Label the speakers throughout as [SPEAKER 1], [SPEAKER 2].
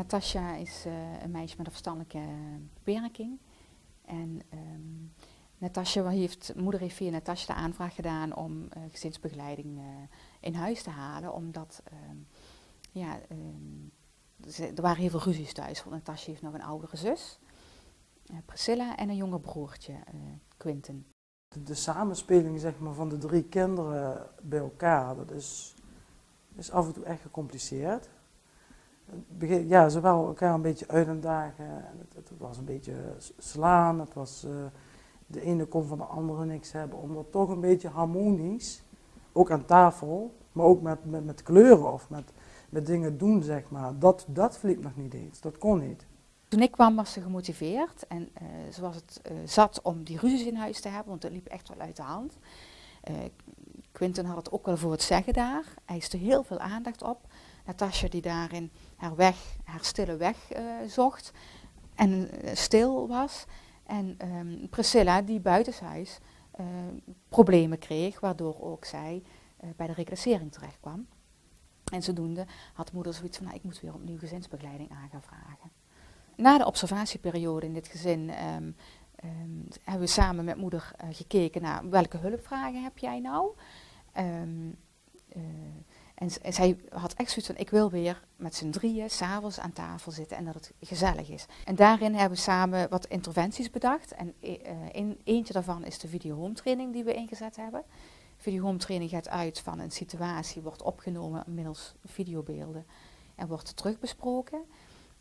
[SPEAKER 1] Natasja is uh, een meisje met een verstandelijke beperking. En um, heeft, moeder heeft via Natasja de aanvraag gedaan om uh, gezinsbegeleiding in huis te halen. Omdat, um, ja, ze, er waren heel veel ruzies thuis. Want Natasja heeft nog een oudere zus, Priscilla, en een jonger broertje, Quinten.
[SPEAKER 2] De, samenspeling zeg maar, van de drie kinderen bij elkaar, dat is af en toe echt gecompliceerd ja, ze waren elkaar een beetje uit en dagen. Het, het, was een beetje slaan. Het was, uh, de ene kon van de andere niks hebben. Om dat toch een beetje harmonisch, ook aan tafel, maar ook met, met, met kleuren of met, met dingen doen, zeg maar. Dat, dat vliegt nog niet eens. Dat kon niet.
[SPEAKER 1] Toen ik kwam was ze gemotiveerd en uh, ze was het zat om die ruzies in huis te hebben, want het liep echt wel uit de hand. Quinten had het ook wel voor het zeggen daar. Hij eiste heel veel aandacht op. Natasja die daarin haar weg, haar stille weg uh, zocht en uh, stil was. En um, Priscilla die buitenshuis uh, problemen kreeg, waardoor ook zij bij de reclassering terecht kwam. En zodoende had moeder zoiets van, nou, ik moet weer opnieuw gezinsbegeleiding aan gaan vragen. Na de observatieperiode in dit gezin um, um, hebben we samen met moeder gekeken naar welke hulpvragen heb jij nou. En, zij had echt zoiets van, ik wil weer met z'n drieën s'avonds aan tafel zitten en dat het gezellig is. En daarin hebben we samen wat interventies bedacht. En uh, in, eentje daarvan is de video home training die we ingezet hebben. Video home training gaat uit van een situatie, wordt opgenomen middels videobeelden en wordt terugbesproken.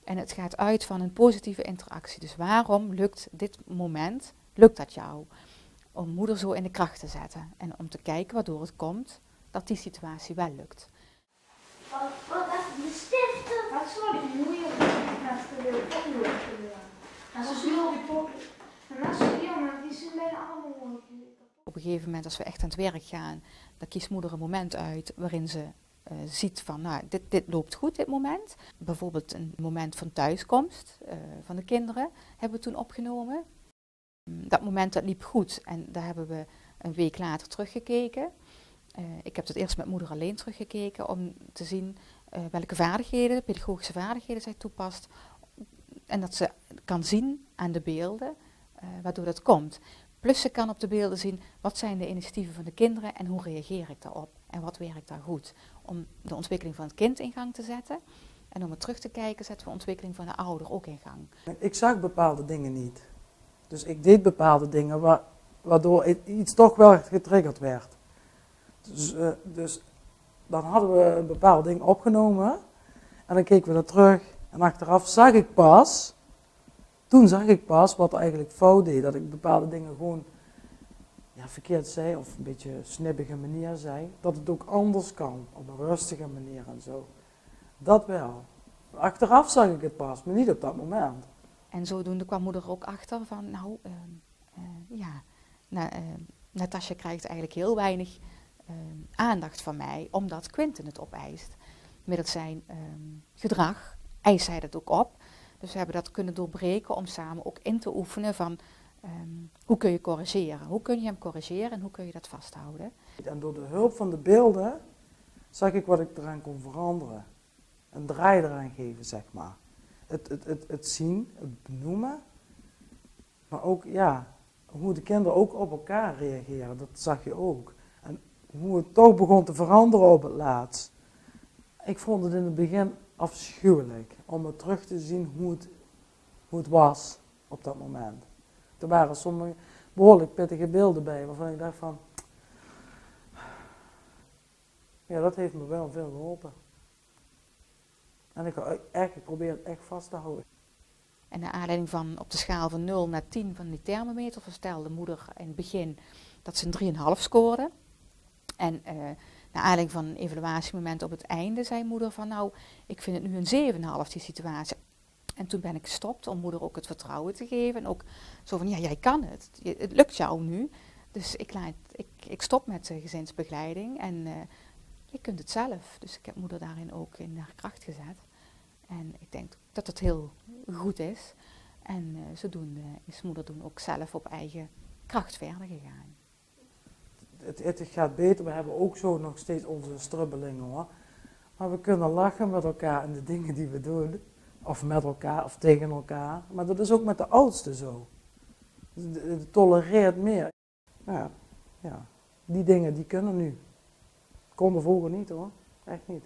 [SPEAKER 1] En het gaat uit van een positieve interactie. Dus waarom lukt dit moment, lukt dat jou? Om moeder zo in de kracht te zetten en om te kijken waardoor het komt dat die situatie wel lukt.
[SPEAKER 3] Wat, wat de stiften?
[SPEAKER 4] Dat is wel moeilijk de oplopen. Dat is heel En dat is jammer, die zijn bijna allemaal
[SPEAKER 1] Op een gegeven moment, als we echt aan het werk gaan, dan kiest moeder een moment uit waarin ze uh, ziet van, nou, dit, dit loopt goed, dit moment. Bijvoorbeeld een moment van thuiskomst uh, van de kinderen hebben we toen opgenomen. Dat moment dat liep goed en daar hebben we een week later teruggekeken. Uh, ik heb het eerst met moeder alleen teruggekeken om te zien uh, welke vaardigheden, pedagogische vaardigheden zij toepast. En dat ze kan zien aan de beelden uh, waardoor dat komt. Plus ze kan op de beelden zien wat zijn de initiatieven van de kinderen en hoe reageer ik daarop. En wat werkt daar goed. Om de ontwikkeling van het kind in gang te zetten. En om het terug te kijken zetten we de ontwikkeling van de ouder ook in gang.
[SPEAKER 2] Ik zag bepaalde dingen niet. Dus ik deed bepaalde dingen waardoor iets toch wel getriggerd werd. Dus, uh, dus dan hadden we een bepaald ding opgenomen. En dan keken we er terug. En achteraf zag ik pas, toen zag ik pas wat eigenlijk fout deed. Dat ik bepaalde dingen gewoon ja, verkeerd zei of een beetje snibbige manier zei. Dat het ook anders kan, op een rustige manier en zo. Dat wel. Achteraf zag ik het pas, maar niet op dat moment.
[SPEAKER 1] En zodoende kwam moeder ook achter van, nou, uh, uh, ja, na, Natasja krijgt eigenlijk heel weinig um, aandacht van mij, omdat Quinten het opeist. Middels zijn um, gedrag eist hij dat ook op. Dus we hebben dat kunnen doorbreken om samen ook in te oefenen van um, hoe kun je corrigeren? Hoe kun je hem corrigeren en hoe kun je dat vasthouden?
[SPEAKER 2] En door de hulp van de beelden zag ik wat ik eraan kon veranderen. Een draai eraan geven, zeg maar. Het, het, het, het zien, het benoemen, maar ook ja, hoe de kinderen ook op elkaar reageren, dat zag je ook hoe het toch begon te veranderen op het laatst. Ik vond het in het begin afschuwelijk om het terug te zien hoe het, hoe het was op dat moment. Er waren sommige behoorlijk pittige beelden bij waarvan ik dacht van, ja dat heeft me wel veel geholpen. En ik, echt, ik probeer het echt vast te houden.
[SPEAKER 1] En naar aanleiding van op de schaal van 0 naar 10 van die thermometer verstelde moeder in het begin dat ze een 3,5 scoorde. En uh, naar aanleiding van een evaluatiemoment op het einde zei moeder van nou, ik vind het nu een 7,5 die situatie. En toen ben ik gestopt om moeder ook het vertrouwen te geven. En ook zo van, ja, jij kan het. Het lukt jou nu. Dus ik, laat, ik, ik stop met gezinsbegeleiding en uh, je kunt het zelf. Dus ik heb moeder daarin ook in haar kracht gezet. En ik denk dat het heel goed is. En uh, zodoende is moeder toen ook zelf op eigen kracht verder gegaan
[SPEAKER 2] het, het gaat beter. We hebben ook zo nog steeds onze strubbelingen hoor. Maar we kunnen lachen met elkaar en de dingen die we doen. Of met elkaar of tegen elkaar. Maar dat is ook met de oudste zo. Het tolereert meer. Ja, ja, die dingen die kunnen nu. Konden vroeger niet hoor. Echt niet.